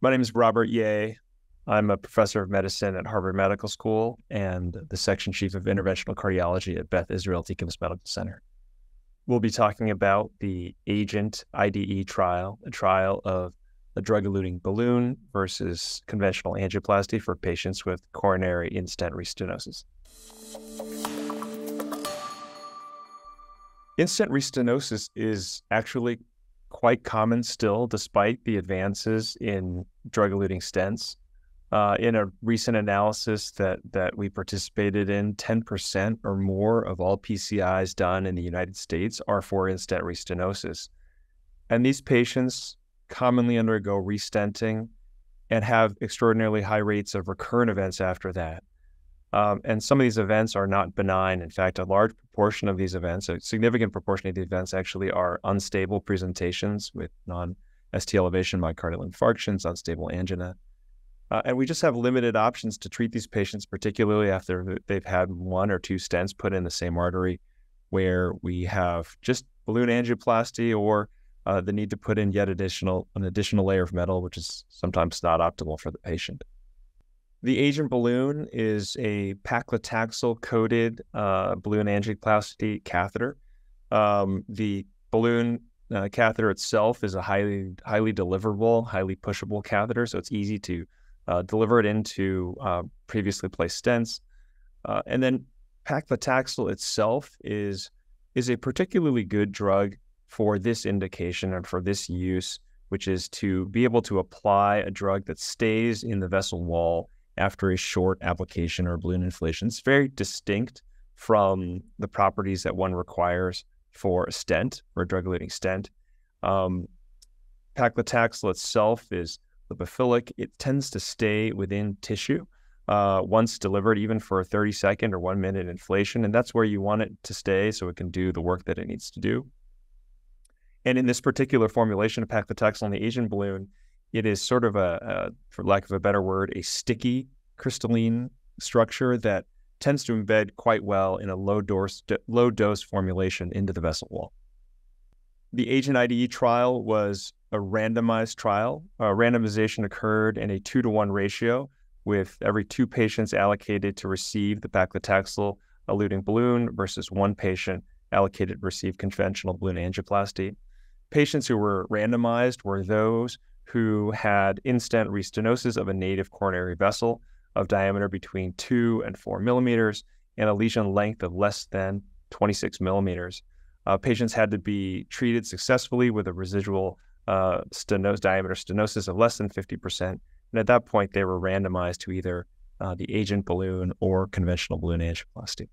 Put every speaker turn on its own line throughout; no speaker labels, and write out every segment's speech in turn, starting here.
My name is Robert Yeh. I'm a professor of medicine at Harvard Medical School and the section chief of interventional cardiology at Beth Israel Deaconess Medical Center. We'll be talking about the AGENT IDE trial, a trial of a drug eluting balloon versus conventional angioplasty for patients with coronary in-stent restenosis. In-stent restenosis is actually quite common still, despite the advances in drug eluting stents. Uh, in a recent analysis that that we participated in, 10% or more of all PCIs done in the United States are for in-stent restenosis. And these patients commonly undergo restenting and have extraordinarily high rates of recurrent events after that. Um, and some of these events are not benign. In fact, a large proportion of these events, a significant proportion of the events actually are unstable presentations with non ST elevation myocardial infarctions, unstable angina. Uh, and we just have limited options to treat these patients, particularly after they've had one or two stents put in the same artery, where we have just balloon angioplasty or uh, the need to put in yet additional an additional layer of metal, which is sometimes not optimal for the patient. The agent balloon is a paclitaxel coated uh, balloon angioplasty catheter. Um, the balloon uh, catheter itself is a highly highly deliverable, highly pushable catheter, so it's easy to uh, deliver it into uh, previously placed stents. Uh, and then paclitaxel itself is is a particularly good drug for this indication and for this use, which is to be able to apply a drug that stays in the vessel wall after a short application or balloon inflation. It's very distinct from the properties that one requires for a stent or a drug-eluting stent. Um, paclitaxel itself is lipophilic. It tends to stay within tissue uh, once delivered, even for a 30 second or one minute inflation. And that's where you want it to stay so it can do the work that it needs to do. And in this particular formulation of paclitaxel in the agent balloon, it is sort of a, a, for lack of a better word, a sticky crystalline structure that tends to embed quite well in a low dose, low dose formulation into the vessel wall. The Agent IDE trial was a randomized trial. Uh, randomization occurred in a two to one ratio, with every two patients allocated to receive the paclitaxel eluting balloon versus one patient allocated to receive conventional balloon angioplasty. Patients who were randomized were those who had in-stent restenosis of a native coronary vessel of diameter between two and four millimeters and a lesion length of less than 26 millimeters. Uh, patients had to be treated successfully with a residual uh, diameter stenosis of less than 50%. And at that point, they were randomized to either uh, the agent balloon or conventional balloon angioplasty.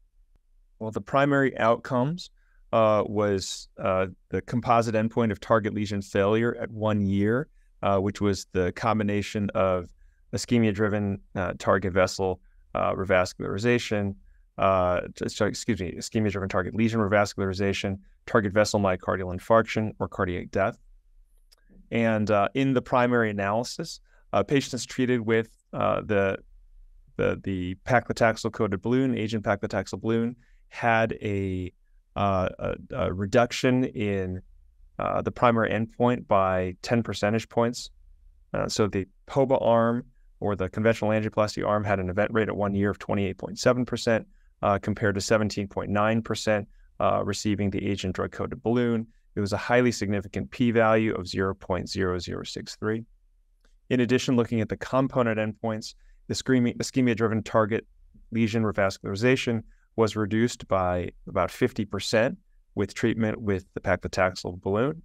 Well, the primary outcomes uh, was uh, the composite endpoint of target lesion failure at one year uh, which was the combination of ischemia-driven uh, target vessel uh, revascularization, uh, excuse me, ischemia-driven target lesion revascularization, target vessel myocardial infarction, or cardiac death. And uh, in the primary analysis, patients treated with the the the paclitaxel coated balloon, agent paclitaxel balloon, had a, uh, a, a, reduction in uh, the primary endpoint by 10 percentage points. Uh, so the POBA arm or the conventional angioplasty arm had an event rate at one year of 28.7% uh, compared to 17.9% uh, receiving the agent drug coated balloon. It was a highly significant p value of 0.0063. In addition, looking at the component endpoints, the ischemia driven target lesion revascularization was reduced by about 50% with treatment with the paclitaxel balloon.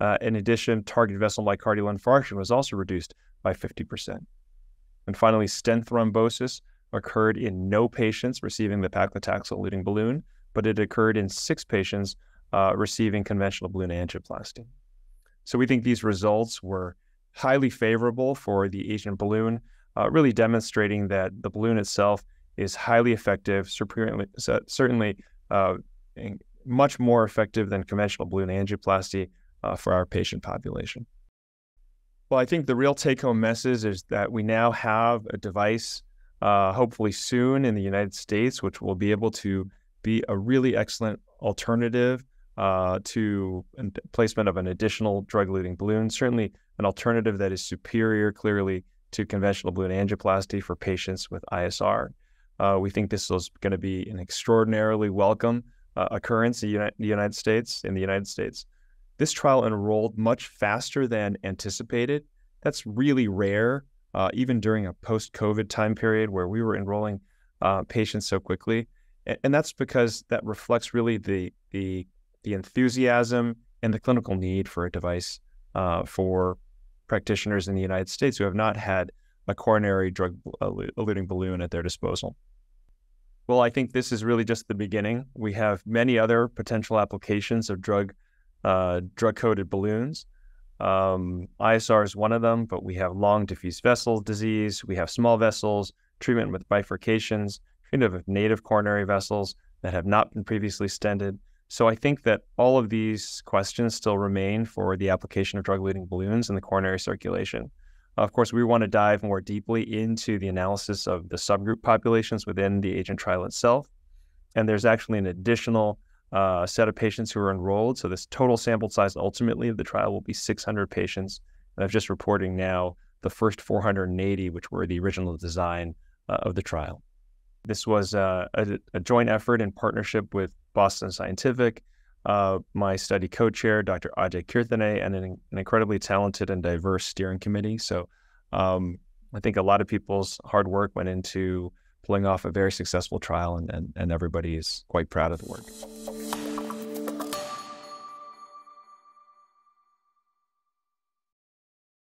Uh, in addition, target vessel myocardial infarction was also reduced by 50%. And finally, stent thrombosis occurred in no patients receiving the paclitaxel eluting balloon, but it occurred in six patients uh, receiving conventional balloon angioplasty. So we think these results were highly favorable for the agent balloon, uh, really demonstrating that the balloon itself is highly effective, certainly, certainly uh, much more effective than conventional balloon angioplasty uh, for our patient population. Well, I think the real take home message is that we now have a device, uh, hopefully soon in the United States, which will be able to be a really excellent alternative uh, to placement of an additional drug eluting balloon. Certainly, an alternative that is superior, clearly, to conventional balloon angioplasty for patients with ISR. Uh, we think this is going to be an extraordinarily welcome uh, occurrence in the United States. In the United States, this trial enrolled much faster than anticipated. That's really rare, uh, even during a post-COVID time period where we were enrolling uh, patients so quickly, and, and, that's because that reflects really the the the enthusiasm and the clinical need for a device uh, for practitioners in the United States who have not had a coronary drug eluting balloon at their disposal. Well, I think this is really just the beginning. We have many other potential applications of drug uh, drug coated balloons. Um, ISR is one of them, but we have long diffuse vessel disease. We have small vessels, treatment with bifurcations, treatment of native coronary vessels that have not been previously stented. So I think that all of these questions still remain for the application of drug-eluting balloons in the coronary circulation. Of course, we want to dive more deeply into the analysis of the subgroup populations within the agent trial itself. And there's actually an additional uh, set of patients who are enrolled. So this total sample size ultimately of the trial will be 600 patients. And I'm just reporting now the first 480, which were the original design uh, of the trial. This was uh, a, a, joint effort in partnership with Boston Scientific, uh, my study co-chair, Dr. Ajay Kirtane, and an, an, incredibly talented and diverse steering committee. So um, I think a lot of people's hard work went into pulling off a very successful trial, and, and, and everybody is quite proud of the work.